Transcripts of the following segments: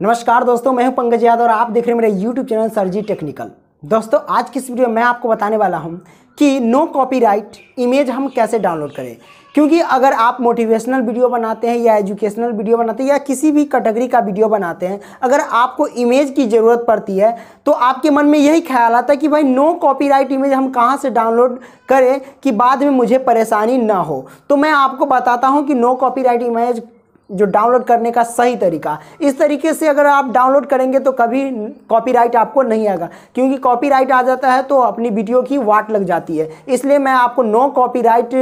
नमस्कार दोस्तों, मैं हूँ पंकज यादव और आप देख रहे हैं मेरे यूट्यूब चैनल सरजी टेक्निकल। दोस्तों, आज की इस वीडियो में मैं आपको बताने वाला हूँ कि नो कॉपीराइट इमेज हम कैसे डाउनलोड करें। क्योंकि अगर आप मोटिवेशनल वीडियो बनाते हैं या एजुकेशनल वीडियो बनाते हैं या किसी भी कैटेगरी का वीडियो बनाते हैं, अगर आपको इमेज की ज़रूरत पड़ती है तो आपके मन में यही ख्याल आता है कि भाई नो कॉपीराइट इमेज हम कहाँ से डाउनलोड करें कि बाद में मुझे परेशानी ना हो। तो मैं आपको बताता हूँ कि नो कॉपीराइट इमेज जो डाउनलोड करने का सही तरीका। इस तरीके से अगर आप डाउनलोड करेंगे तो कभी कॉपीराइट आपको नहीं आएगा। क्योंकि कॉपीराइट आ जाता है तो अपनी वीडियो की वाट लग जाती है। इसलिए मैं आपको नो कॉपीराइट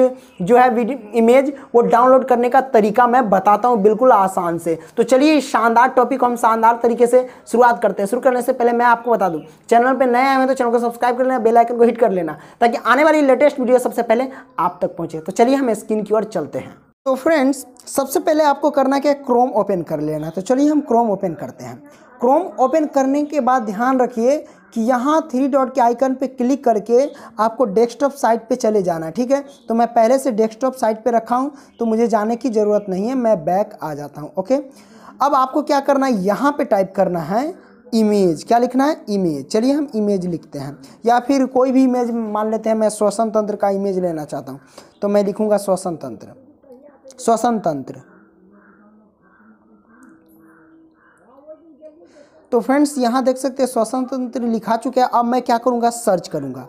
जो है इमेज वो डाउनलोड करने का तरीका मैं बताता हूँ बिल्कुल आसान से। तो चलिए इस शानदार टॉपिक को हम शानदार तरीके से शुरुआत करते हैं। शुरू करने से पहले मैं आपको बता दूँ, चैनल पर नए आए हैं तो चैनल को सब्सक्राइब कर लेना बेलाइकन को हिट कर लेना, ताकि आने वाली लेटेस्ट वीडियो सबसे पहले आप तक पहुँचे। तो चलिए हम स्क्रीन की ओर चलते हैं। तो फ्रेंड्स, सबसे पहले आपको करना क्या है? क्रोम ओपन कर लेना। तो चलिए हम क्रोम ओपन करते हैं। क्रोम ओपन करने के बाद ध्यान रखिए कि यहाँ थ्री डॉट के आइकन पे क्लिक करके आपको डेस्कटॉप साइट पे चले जाना है, ठीक है? तो मैं पहले से डेस्कटॉप साइट पे रखा हूँ तो मुझे जाने की ज़रूरत नहीं है, मैं बैक आ जाता हूँ ओके अब आपको क्या करना है? यहाँ पर टाइप करना है इमेज क्या लिखना है? इमेज चलिए हम इमेज लिखते हैं। या फिर कोई भी इमेज मान लेते हैं, मैं श्वसन तंत्र का इमेज लेना चाहता हूँ तो मैं लिखूँगा श्वसन तंत्र श्वसन तंत्र तो फ्रेंड्स यहाँ देख सकते हैं श्वसन तंत्र लिखा चुका है। अब मैं क्या करूँगा? सर्च करूँगा।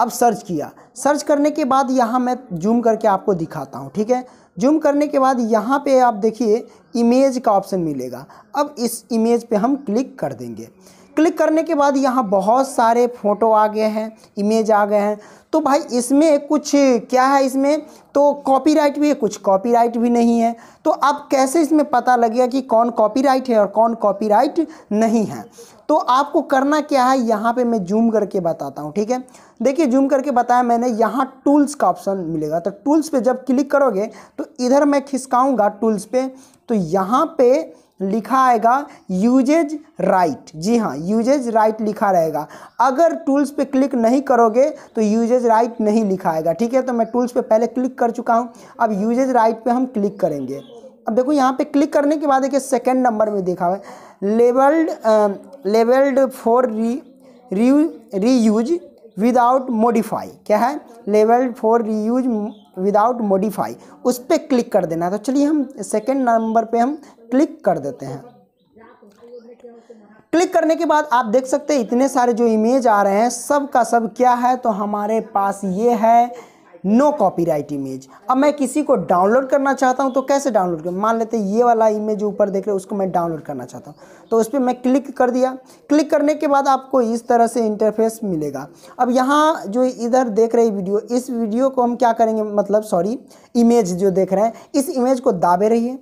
अब सर्च किया। सर्च करने के बाद यहाँ मैं जूम करके आपको दिखाता हूँ, ठीक है? जूम करने के बाद यहाँ पे आप देखिए इमेज का ऑप्शन मिलेगा। अब इस इमेज पे हम क्लिक कर देंगे। क्लिक करने के बाद यहाँ बहुत सारे फ़ोटो आ गए हैं इमेज आ गए हैं। तो भाई इसमें कुछ, क्या है इसमें? तो कॉपीराइट भी है, कुछ कॉपीराइट भी नहीं है। तो अब कैसे इसमें पता लगेगा कि कौन कॉपीराइट है और कौन कॉपीराइट नहीं है? तो आपको करना क्या है? यहाँ पे मैं जूम करके बताता हूँ, ठीक है? देखिए जूम करके बताया मैंने, यहाँ टूल्स का ऑप्शन मिलेगा। तो टूल्स पे जब क्लिक करोगे तो इधर मैं खिसकाऊँगा टूल्स पे तो यहाँ पे लिखा आएगा यूजेज राइट जी हाँ यूजेज राइट लिखा रहेगा। अगर टूल्स पे क्लिक नहीं करोगे तो यूजेज राइट नहीं लिखा आएगा, ठीक है? तो मैं टूल्स पे पहले क्लिक कर चुका हूँ। अब यूजेज राइट पे हम क्लिक करेंगे। अब देखो, यहाँ पे क्लिक करने के बाद देखिए सेकेंड नंबर में देखा हुआ है। लेवल्ड लेवल्ड फॉर री री यूज़ विदाउट मोडिफाई क्या है? लेवल फॉर रीयूज विदाउट मोडिफाई उस पर क्लिक कर देना तो चलिए हम सेकेंड नंबर पे हम क्लिक कर देते हैं। क्लिक करने के बाद आप देख सकते हैं, इतने सारे जो इमेज आ रहे हैं, सब का सब क्या है? तो हमारे पास ये है नो कॉपीराइट इमेज अब मैं किसी को डाउनलोड करना चाहता हूँ तो कैसे डाउनलोड कर? मान लेते हैं, ये वाला इमेज ऊपर देख रहे हो, उसको मैं डाउनलोड करना चाहता हूँ। तो उस पर मैं क्लिक कर दिया। क्लिक करने के बाद आपको इस तरह से इंटरफेस मिलेगा। अब यहाँ जो इधर देख रहे वीडियो इस वीडियो को हम क्या करेंगे? मतलब सॉरी इमेज जो देख रहे हैं, इस इमेज को दाबे रहिए।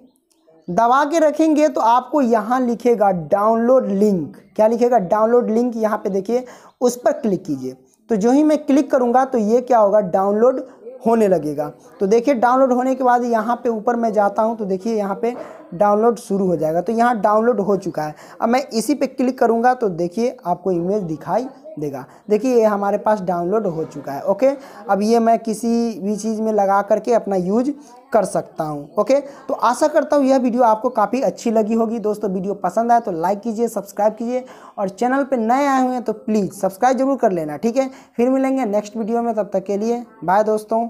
दबा के रखेंगे तो आपको यहाँ लिखेगा डाउनलोड लिंक क्या लिखेगा? डाउनलोड लिंक यहाँ पे देखिए, उस पर क्लिक कीजिए। तो जो ही मैं क्लिक करूँगा तो ये क्या होगा? डाउनलोड होने लगेगा। तो देखिए डाउनलोड होने के बाद यहाँ पे ऊपर मैं जाता हूँ तो देखिए यहाँ पे डाउनलोड शुरू हो जाएगा। तो यहाँ डाउनलोड हो चुका है। अब मैं इसी पे क्लिक करूँगा तो देखिए आपको इमेज दिखाई देगा। देखिए, ये हमारे पास डाउनलोड हो चुका है ओके अब ये मैं किसी भी चीज़ में लगा करके अपना यूज़ कर सकता हूँ ओके तो आशा करता हूँ यह वीडियो आपको काफ़ी अच्छी लगी होगी। दोस्तों, वीडियो पसंद आए तो लाइक कीजिए सब्सक्राइब कीजिए और चैनल पर नए आए हुए हैं तो प्लीज़ सब्सक्राइब ज़रूर कर लेना, ठीक है? फिर मिलेंगे नेक्स्ट वीडियो में, तब तक के लिए बाय दोस्तों।